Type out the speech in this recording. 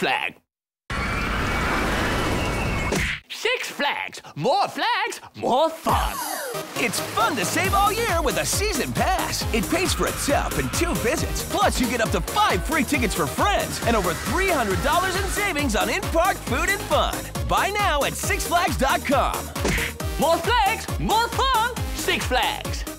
flag. Six Flags. More flags, more fun. It's fun to save all year with a season pass. It pays for itself in two visits. Plus, you get up to five free tickets for friends and over $300 in savings on in-park food and fun. Buy now at sixflags.com. More flags, more fun. Six Flags.